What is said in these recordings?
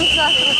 Dançar.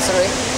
Sorry.